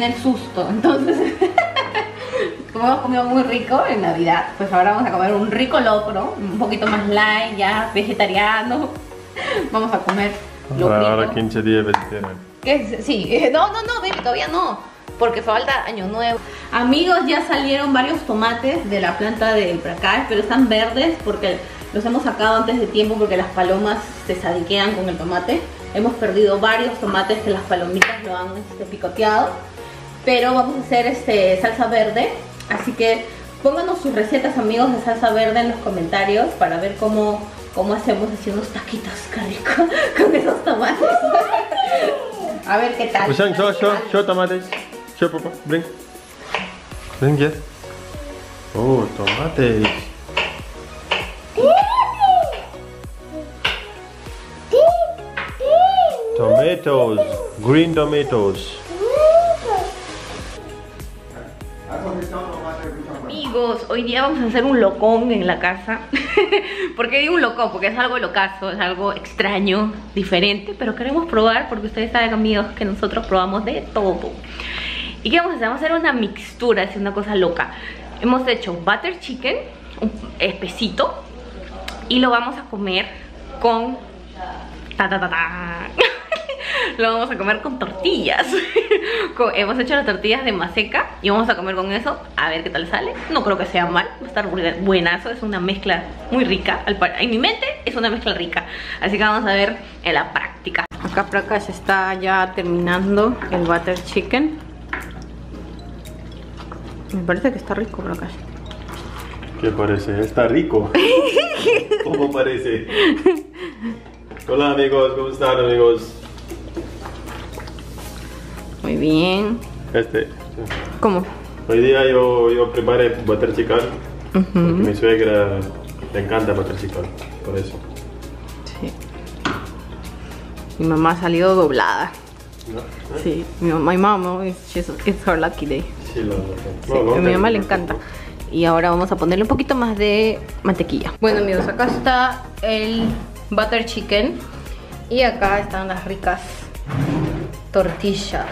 viene el susto. Entonces, como hemos comido muy rico en Navidad, pues ahora vamos a comer un rico locro, un poquito más light, ya vegetariano. Vamos a comer Ahora, ahora locrito. 15 días vegetariano. Sí, no, no, no, baby, todavía no. Porque falta año nuevo. Amigos, ya salieron varios tomates de la planta del Pracash, pero están verdes porque los hemos sacado antes de tiempo porque las palomas se sadiquean con el tomate. Hemos perdido varios tomates que las palomitas lo han este, picoteado. Pero vamos a hacer este salsa verde. Así que pónganos sus recetas, amigos, de salsa verde en los comentarios para ver cómo, cómo hacemos así unos taquitos, con esos tomates. A ver qué tal. Usang, show, show, show tomates. Show, papa, bring. Bring, yes. Oh, tomates. Tomatoes, green tomatoes. Amigos, hoy día vamos a hacer un locón en la casa. ¿Por qué digo un locón? Porque es algo locazo, es algo extraño, diferente, pero queremos probar porque ustedes saben, amigos, que nosotros probamos de todo. ¿Y qué vamos a hacer? Vamos a hacer una mixtura, es una cosa loca. Hemos hecho butter chicken, un espesito, y lo vamos a comer con... Ta, ta, ta, ta. Lo vamos a comer con tortillas. Con- hemos hecho las tortillas de maseca y vamos a comer con eso. A ver qué tal sale. No creo que sea mal. Va a estar bu- buenazo. Es una mezcla muy rica. En mi mente es una mezcla rica. Así que vamos a ver en la práctica. Acá Prakash está ya terminando el butter chicken. Me parece que está rico Prakash. ¿Qué parece? Está rico. ¿Cómo parece? Hola amigos, ¿cómo están amigos? Muy bien. Este, ¿Cómo? hoy día yo, yo preparé butter chicken. Porque mi suegra le encanta butter chicken, por eso. Sí. Mi mamá ha salido doblada. ¿No? Sí, mi mamá, my mom, it's, it's her lucky day. Sí, lo, Sí, a mi mamá le encanta. Y ahora vamos a ponerle un poquito más de mantequilla. Bueno amigos, acá está el butter chicken. Y acá están las ricas tortillas.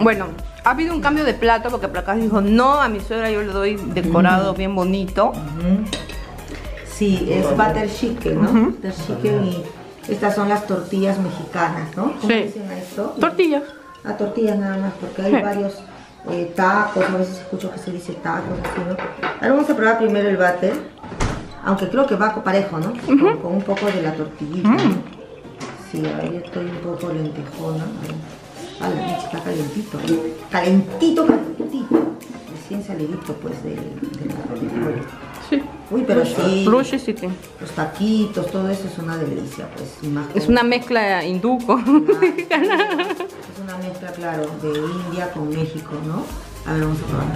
Bueno, ha habido un cambio de plato porque por acá dijo no, a mi suegra yo le doy decorado bien bonito. Sí, es butter chicken, ¿no? Butter chicken y estas son las tortillas mexicanas, ¿no? ¿Cómo Sí. dicen a esto? Tortillas. A tortillas nada más, porque hay Sí. varios eh, tacos, a veces escucho que se dice tacos, así, ¿no? Ahora vamos a probar primero el butter, aunque creo que va parejo, ¿no? con, con un poco de la tortillita, ¿no? Sí, a ver, yo estoy un poco lentejona. a ver. La leche está calentito, calentito, calentito. Recién salidito, pues, de, de la tortilla. Sí. Uy, pero sí. Rushy City. Los taquitos, todo eso es una delicia, pues. más Es una mezcla hindú con... Es una mezcla, claro, de India con México, ¿no? A ver, vamos a probar.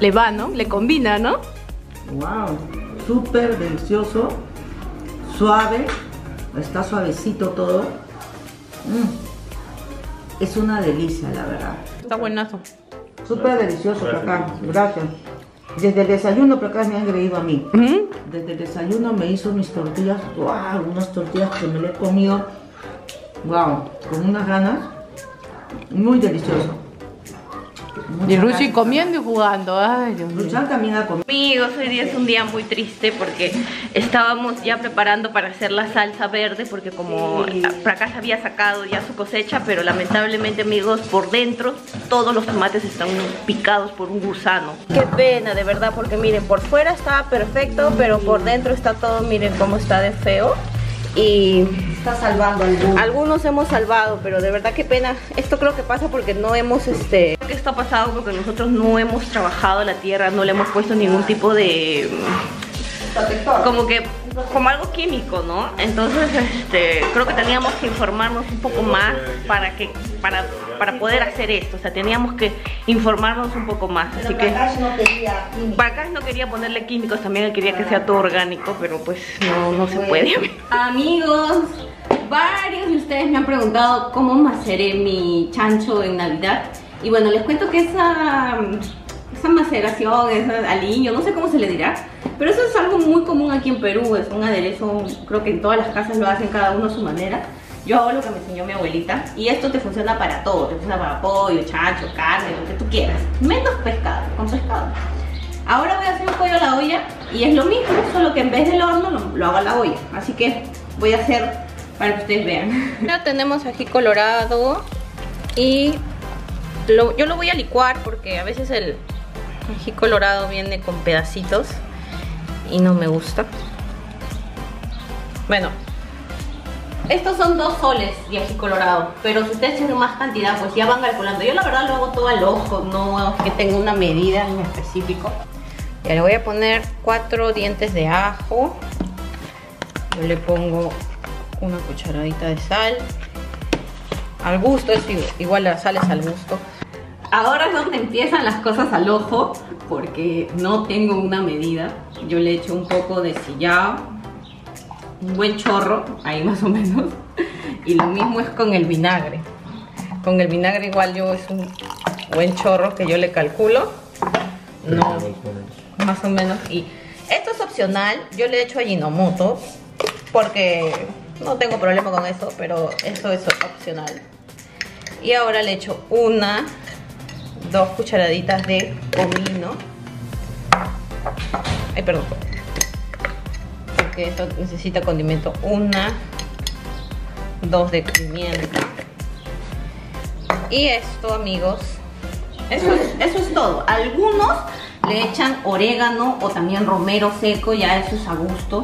Le va, ¿no? Le combina, ¿no? ¡Wow! Súper delicioso, suave, está suavecito todo. Mm. Es una delicia, la verdad. Está buenazo. Súper delicioso, acá. Gracias. Desde el desayuno, acá me han creído a mí. Desde el desayuno me hizo mis tortillas, wow, unas tortillas que me le he comido, wow, con unas ganas, muy delicioso. Y gracias. comiendo y jugando. Ay, Dios mío. También ha comido. Amigos, hoy día es un día muy triste porque estábamos ya preparando para hacer la salsa verde porque como Sí. para acá se había sacado ya su cosecha, pero lamentablemente amigos, por dentro todos los tomates están picados por un gusano. Qué pena, de verdad, porque miren, por fuera está perfecto, pero por dentro está todo, miren cómo está de feo. Y Está salvando al mundo. algunos hemos salvado, pero de verdad qué pena. Esto creo que pasa porque no hemos, este... Que esto ha pasado porque nosotros no hemos trabajado la tierra, no le hemos puesto ningún tipo de... Como que, como algo químico, ¿no? Entonces, este, creo que teníamos que informarnos un poco más para que, para, para poder hacer esto. O sea, teníamos que informarnos un poco más. Así que... no quería acá no quería ponerle químicos, también él quería que sea todo orgánico, pero pues no, no se puede. Amigos, varios de ustedes me han preguntado cómo maceré mi chancho en Navidad. Y bueno, les cuento que esa, esa maceración, ese aliño, no sé cómo se le dirá, pero eso es algo muy común aquí en Perú, es un aderezo, creo que en todas las casas lo hacen cada uno a su manera. Yo hago lo que me enseñó mi abuelita y esto te funciona para todo, te funciona para pollo, chancho, carne, lo que tú quieras, menos pescado, con pescado. Ahora voy a hacer un pollo a la olla y es lo mismo, solo que en vez del horno lo, hago a la olla. Así que voy a hacer para que ustedes vean. Ya tenemos aquí colorado y yo lo voy a licuar porque a veces el ají colorado viene con pedacitos y no me gusta. Bueno, estos son dos soles de ají colorado, pero si ustedes tienen más cantidad, pues ya van calculando. Yo la verdad lo hago todo al ojo, no es que tenga una medida en específico. Ya le voy a poner cuatro dientes de ajo. Yo le pongo una cucharadita de sal. Al gusto, es igual, igual la sal es al gusto. Ahora es donde empiezan las cosas al ojo, porque no tengo una medida. Yo le echo un poco de sillao, un buen chorro, ahí más o menos. Y lo mismo es con el vinagre. Con el vinagre igual yo es un buen chorro que yo le calculo. No, más o menos. Y esto es opcional. Yo le echo Ajinomoto porque no tengo problema con eso, pero eso es opcional. Y ahora le echo una, dos cucharaditas de comino. Ay, perdón. Esto necesita condimento. Una, dos de pimienta. Y esto, amigos, eso es, eso es todo. Algunos le echan orégano o también romero seco, ya eso es a gusto.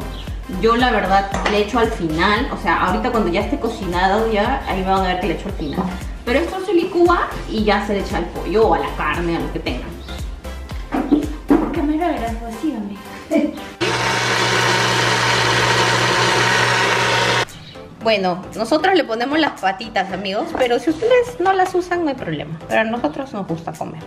Yo la verdad le echo al final, o sea, ahorita cuando ya esté cocinado ya, ahí van a ver que le echo al final. Pero esto se licúa y ya se le echa al pollo o a la carne, a lo que tengan. Camarógrafo, síganme. Bueno, nosotros le ponemos las patitas, amigos, pero si ustedes no las usan no hay problema. Pero a nosotros nos gusta comer.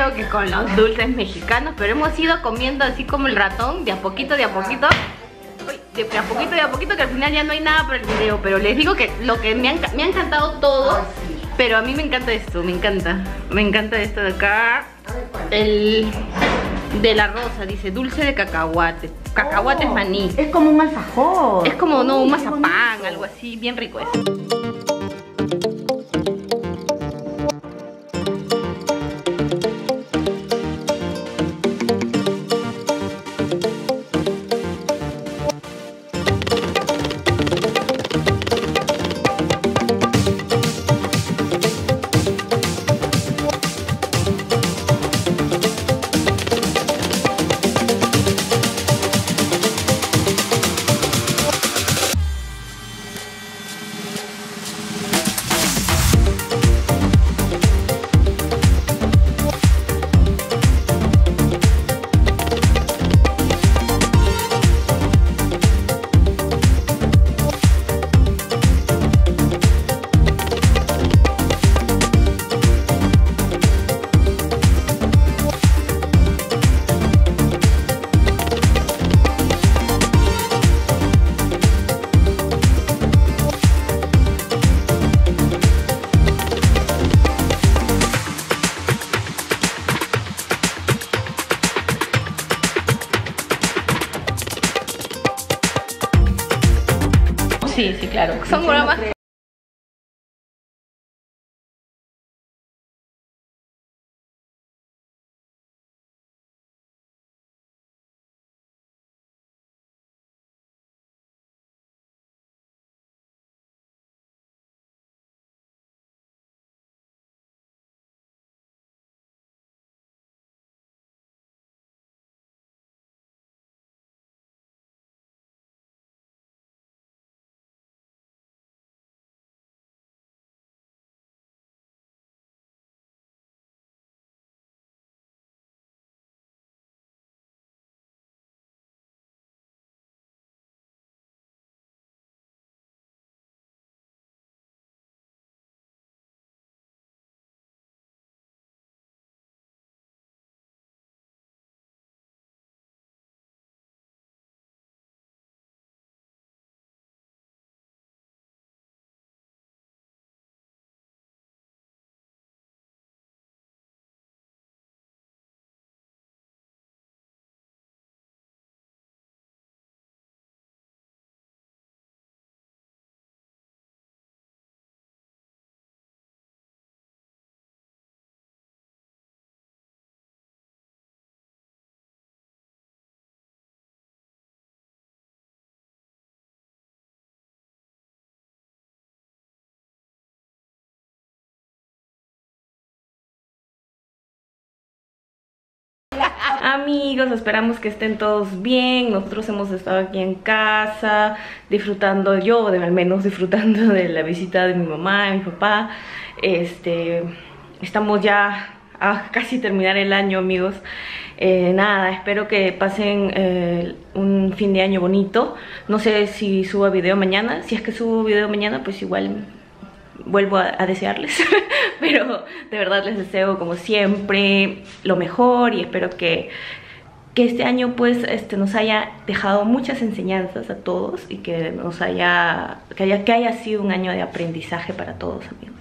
Creo que con los dulces mexicanos, pero hemos ido comiendo así como el ratón, de a poquito, de a poquito. De a poquito, de a poquito, que al final ya no hay nada para el video. Pero les digo que lo que me ha, enca- me ha encantado todo. Pero a mí me encanta esto, me encanta. Me encanta esto de acá. El de la rosa, dice dulce de cacahuate. Cacahuate es maní. Es como un alfajor. Es como, no, un mazapán, algo así, bien rico es. Sí, sí, claro. Son bromas Amigos, esperamos que estén todos bien. Nosotros hemos estado aquí en casa disfrutando, yo al menos disfrutando de la visita de mi mamá, de mi papá. Este, estamos ya a casi terminar el año, amigos. Eh, nada, espero que pasen eh, un fin de año bonito. No sé si subo video mañana. Si es que subo video mañana, pues igual vuelvo a, desearles. Pero de verdad les deseo como siempre lo mejor y espero que, que este año pues este, nos haya dejado muchas enseñanzas a todos y que nos haya que, haya, que haya sido un año de aprendizaje para todos amigos.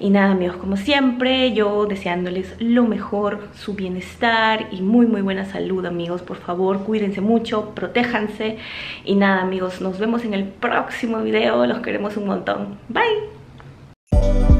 Y nada amigos, como siempre, yo deseándoles lo mejor, su bienestar y muy muy buena salud amigos. Por favor, cuídense mucho, protéjanse. Y nada amigos, nos vemos en el próximo video. Los queremos un montón. Bye. Thank you.